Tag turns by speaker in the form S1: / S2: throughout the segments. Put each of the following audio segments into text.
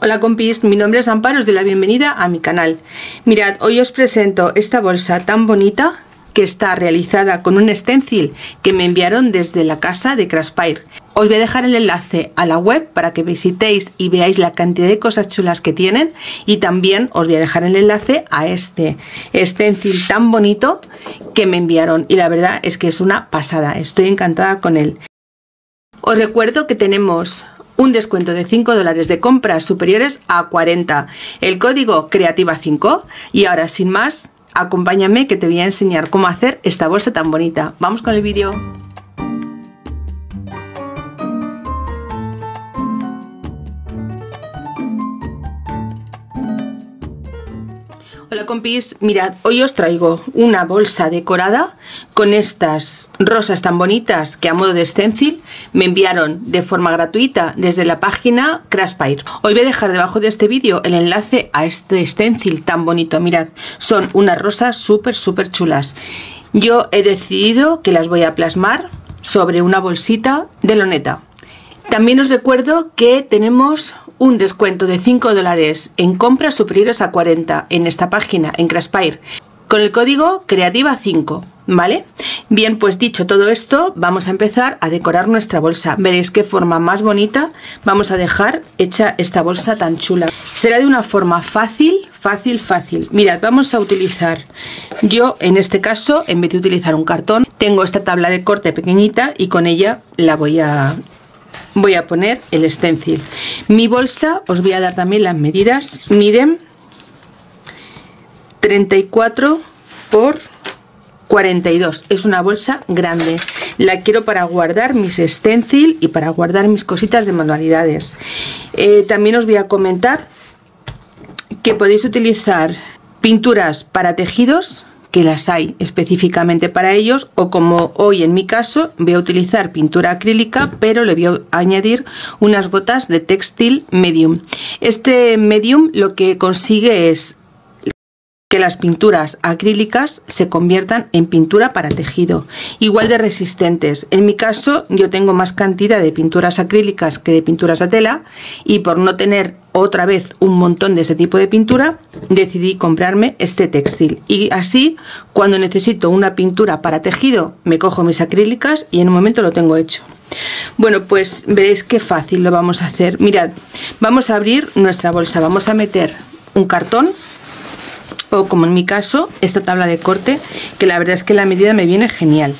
S1: Hola compis, mi nombre es Amparo, os doy la bienvenida a mi canal. Mirad, hoy os presento esta bolsa tan bonita que está realizada con un stencil que me enviaron desde la casa de Craspire. Os voy a dejar el enlace a la web para que visitéis y veáis la cantidad de cosas chulas que tienen y también os voy a dejar el enlace a este stencil tan bonito que me enviaron y la verdad es que es una pasada, estoy encantada con él. Os recuerdo que tenemos un descuento de 5 dólares de compras superiores a 40. El código Creativa5 y ahora sin más, acompáñame que te voy a enseñar cómo hacer esta bolsa tan bonita. Vamos con el vídeo. Mirad, hoy os traigo una bolsa decorada con estas rosas tan bonitas que a modo de stencil me enviaron de forma gratuita desde la página Craspire. Hoy voy a dejar debajo de este vídeo el enlace a este stencil tan bonito, mirad, son unas rosas súper súper chulas. Yo he decidido que las voy a plasmar sobre una bolsita de loneta. También os recuerdo que tenemos un descuento de 5 dólares en compras superiores a 40 en esta página, en Craspire, con el código Creativa5, ¿vale? Bien, pues dicho todo esto, vamos a empezar a decorar nuestra bolsa. Veréis qué forma más bonita vamos a dejar hecha esta bolsa tan chula. Será de una forma fácil, fácil, fácil. Mirad, vamos a utilizar, yo en este caso, en vez de utilizar un cartón, tengo esta tabla de corte pequeñita y con ella la voy a voy a poner el stencil. Mi bolsa os voy a dar también las medidas. Miden 34 por 42 es una bolsa grande. La quiero para guardar mis stencil y para guardar mis cositas de manualidades. Eh, también os voy a comentar que podéis utilizar pinturas para tejidos que las hay específicamente para ellos o como hoy en mi caso voy a utilizar pintura acrílica pero le voy a añadir unas gotas de textil medium. Este medium lo que consigue es que las pinturas acrílicas se conviertan en pintura para tejido, igual de resistentes. En mi caso yo tengo más cantidad de pinturas acrílicas que de pinturas de tela y por no tener otra vez un montón de ese tipo de pintura decidí comprarme este textil y así cuando necesito una pintura para tejido me cojo mis acrílicas y en un momento lo tengo hecho. Bueno, pues veréis qué fácil lo vamos a hacer. Mirad, vamos a abrir nuestra bolsa, vamos a meter un cartón o como en mi caso esta tabla de corte que la verdad es que la medida me viene genial.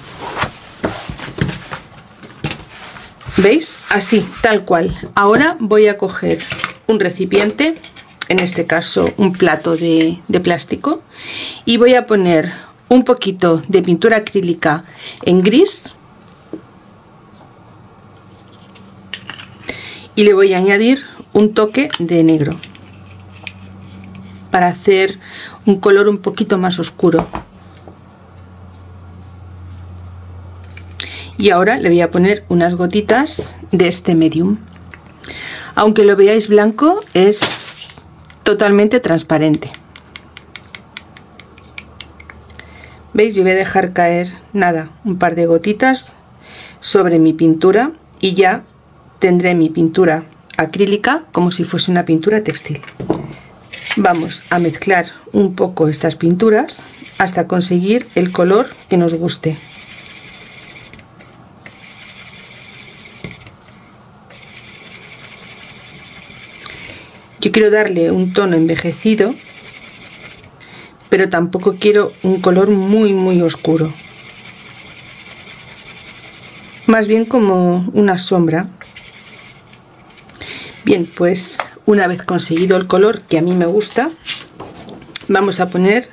S1: ¿veis? así, tal cual. Ahora voy a coger un recipiente en este caso un plato de, de plástico y voy a poner un poquito de pintura acrílica en gris. Y le voy a añadir un toque de negro para hacer un color un poquito más oscuro. Y ahora le voy a poner unas gotitas de este medium. Aunque lo veáis blanco es totalmente transparente. Veis yo voy a dejar caer nada un par de gotitas sobre mi pintura y ya tendré mi pintura acrílica como si fuese una pintura textil vamos a mezclar un poco estas pinturas hasta conseguir el color que nos guste. Yo quiero darle un tono envejecido pero tampoco quiero un color muy muy oscuro. Más bien como una sombra. Bien pues una vez conseguido el color que a mí me gusta vamos a poner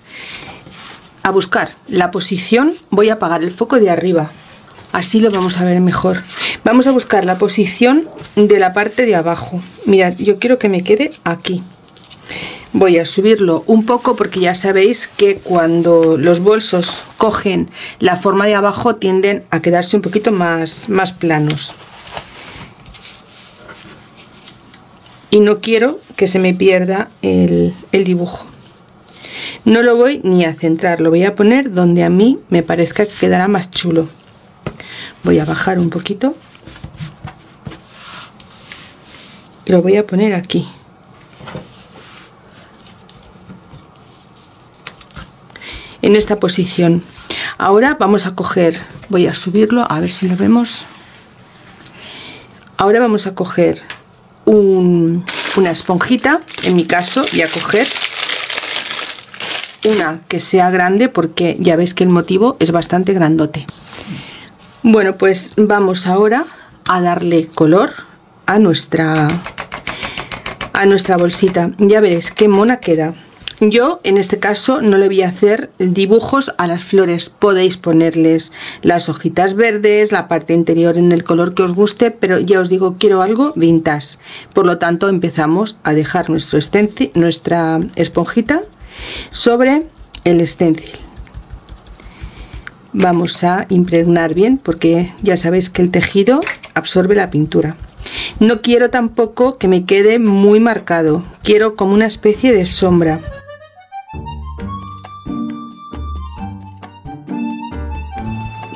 S1: a buscar la posición voy a apagar el foco de arriba. Así lo vamos a ver mejor. Vamos a buscar la posición de la parte de abajo. Mirad yo quiero que me quede aquí. Voy a subirlo un poco porque ya sabéis que cuando los bolsos cogen la forma de abajo tienden a quedarse un poquito más, más planos y no quiero que se me pierda el, dibujo. No lo voy ni a centrar, lo voy a poner donde a mí me parezca que quedará más chulo. Voy a bajar un poquito. Y lo voy a poner aquí. En esta posición. Ahora vamos a coger, voy a subirlo a ver si lo vemos. Ahora vamos a coger una esponjita en mi caso y a coger una que sea grande porque ya veis que el motivo es bastante grandote. Bueno pues vamos ahora a darle color a nuestra a nuestra bolsita. Ya veréis qué mona queda yo en este caso no le voy a hacer dibujos a las flores, podéis ponerles las hojitas verdes, la parte interior en el color que os guste, pero ya os digo, quiero algo vintage. Por lo tanto empezamos a dejar nuestro nuestra esponjita sobre el stencil. Vamos a impregnar bien porque ya sabéis que el tejido absorbe la pintura. No quiero tampoco que me quede muy marcado, quiero como una especie de sombra.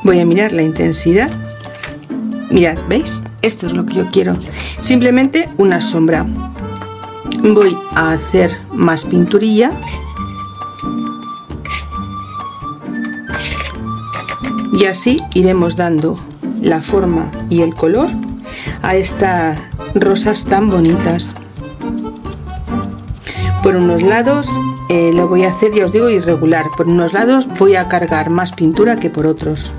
S1: Voy a mirar la intensidad. Mirad veis esto es lo que yo quiero. Simplemente una sombra. Voy a hacer más pinturilla. Y así iremos dando la forma y el color a estas rosas tan bonitas. Por unos lados eh, lo voy a hacer ya os digo irregular. Por unos lados voy a cargar más pintura que por otros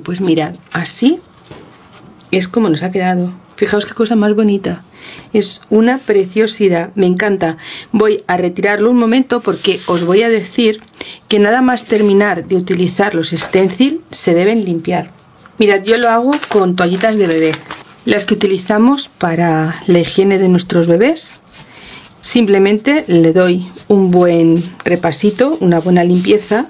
S1: Pues mirad, así es como nos ha quedado. Fijaos qué cosa más bonita. Es una preciosidad, me encanta. Voy a retirarlo un momento porque os voy a decir que nada más terminar de utilizar los stencil se deben limpiar. Mirad, yo lo hago con toallitas de bebé. Las que utilizamos para la higiene de nuestros bebés. Simplemente le doy un buen repasito, una buena limpieza,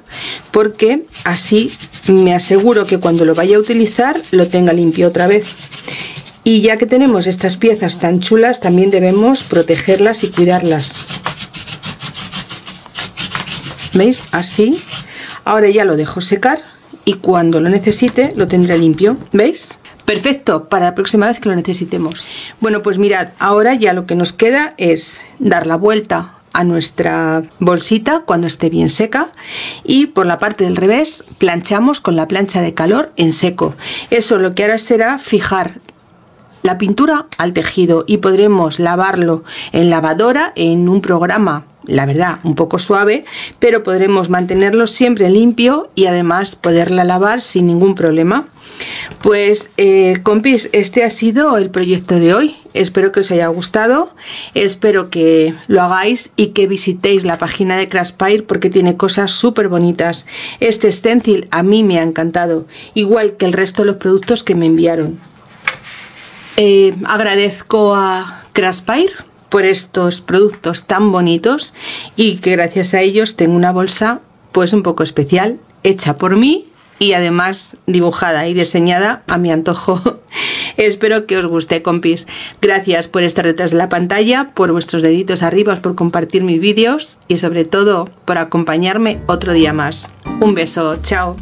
S1: porque así me aseguro que cuando lo vaya a utilizar lo tenga limpio otra vez. Y ya que tenemos estas piezas tan chulas, también debemos protegerlas y cuidarlas. ¿Veis? Así. Ahora ya lo dejo secar y cuando lo necesite lo tendré limpio. ¿Veis? Perfecto, para la próxima vez que lo necesitemos. Bueno, pues mirad, ahora ya lo que nos queda es dar la vuelta a nuestra bolsita cuando esté bien seca y por la parte del revés planchamos con la plancha de calor en seco. Eso lo que hará será fijar la pintura al tejido y podremos lavarlo en lavadora en un programa la verdad un poco suave pero podremos mantenerlo siempre limpio y además poderla lavar sin ningún problema pues eh, compis, este ha sido el proyecto de hoy. Espero que os haya gustado, espero que lo hagáis y que visitéis la página de Craspire porque tiene cosas súper bonitas. Este stencil a mí me ha encantado, igual que el resto de los productos que me enviaron. Eh, agradezco a Craspire por estos productos tan bonitos y que gracias a ellos tengo una bolsa pues un poco especial hecha por mí y además dibujada y diseñada a mi antojo. Espero que os guste, compis. Gracias por estar detrás de la pantalla, por vuestros deditos arriba, por compartir mis vídeos y sobre todo por acompañarme otro día más. Un beso, chao.